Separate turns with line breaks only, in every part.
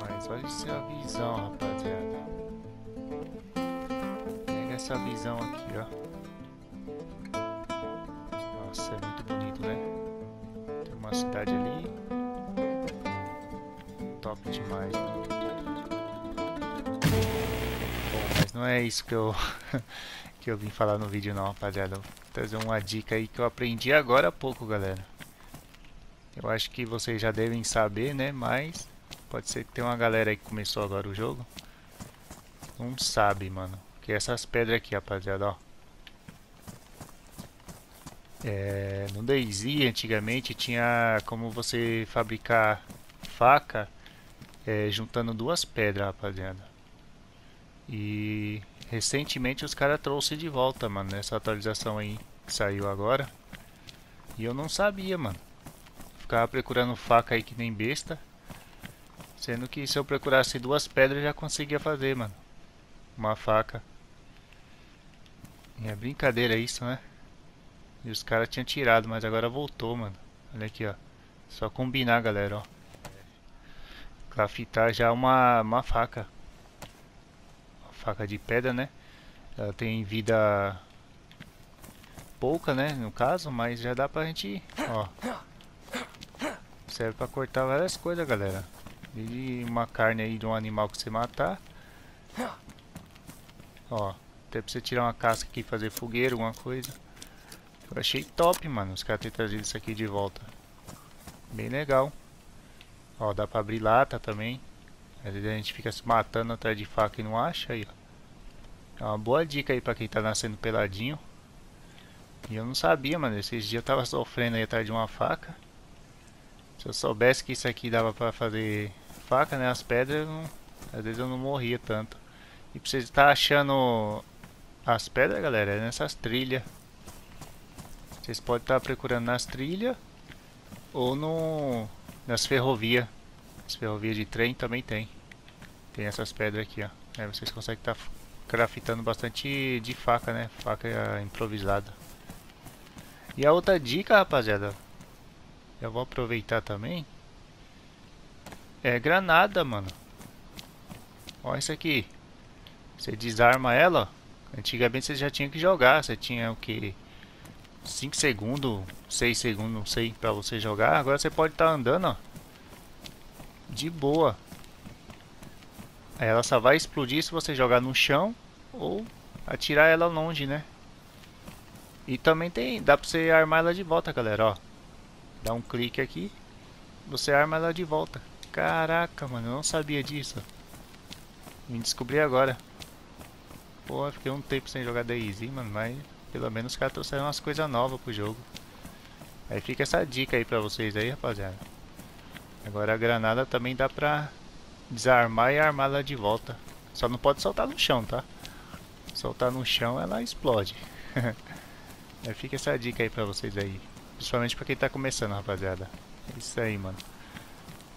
Mas olha essa visão, rapaziada. Pega essa visão aqui, ó. Nossa, é muito bonito, né? Tem uma cidade ali. Top demais, mano. Bom, mas não é isso que eu que eu vim falar no vídeo não, rapaziada. Vou trazer uma dica aí que eu aprendi agora há pouco, galera. Eu acho que vocês já devem saber, né? Mas pode ser que tenha uma galera aí que começou agora o jogo. Não sabe, mano. Que essas pedras aqui, rapaziada, ó. É, no DayZ antigamente tinha como você fabricar faca é, juntando duas pedras, rapaziada. E recentemente os caras trouxeram de volta, mano, nessa atualização aí que saiu agora. E eu não sabia, mano. Ficava procurando faca aí que nem besta. Sendo que se eu procurasse duas pedras já conseguia fazer, mano. Uma faca. É brincadeira isso, né? E os caras tinham tirado, mas agora voltou, mano. Olha aqui, ó. Só combinar, galera, ó. Grafitar já uma, uma faca. Uma faca de pedra, né? Ela tem vida pouca, né? No caso, mas já dá pra gente, ó. Serve pra cortar várias coisas, galera. E uma carne aí de um animal que você matar. Ó, até pra você tirar uma casca aqui e fazer fogueira, alguma coisa. Eu achei top, mano, os caras terem trazido isso aqui de volta. Bem legal. Ó, dá pra abrir lata também. Às vezes a gente fica se matando atrás de faca e não acha aí, ó. É uma boa dica aí pra quem tá nascendo peladinho. E eu não sabia, mano. Esses dias eu tava sofrendo aí atrás de uma faca. Eu soubesse que isso aqui dava pra fazer faca, né? As pedras, não... às vezes eu não morria tanto. E pra você estar tá achando as pedras, galera, é nessas trilhas. Vocês podem estar tá procurando nas trilhas ou no nas ferrovias. As ferrovias de trem também tem. Tem essas pedras aqui, ó. Aí vocês conseguem estar tá craftando bastante de faca, né? Faca improvisada. E a outra dica, rapaziada, eu vou aproveitar também. É granada, mano. Olha isso aqui. Você desarma ela. Antigamente você já tinha que jogar. Você tinha o que? 5 segundos, 6 segundos, não sei, pra você jogar. Agora você pode estar tá andando, ó. De boa. Ela só vai explodir se você jogar no chão ou atirar ela longe, né? E também tem, dá pra você armar ela de volta, galera, ó. Dá um clique aqui, você arma ela de volta. Caraca, mano, eu não sabia disso. Me descobri agora. Pô, fiquei um tempo sem jogar DayZ, mano, mas pelo menos os caras trouxeram umas coisas novas pro jogo. Aí fica essa dica aí pra vocês aí, rapaziada. Agora a granada também dá pra desarmar e armar ela de volta. Só não pode soltar no chão, tá? Soltar no chão ela explode. É, fica essa dica aí pra vocês aí. Principalmente pra quem tá começando, rapaziada. É isso aí, mano.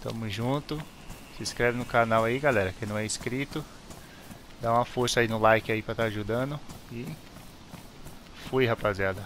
Tamo junto. Se inscreve no canal aí, galera, que não é inscrito. Dá uma força aí no like aí pra tá ajudando. E fui, rapaziada.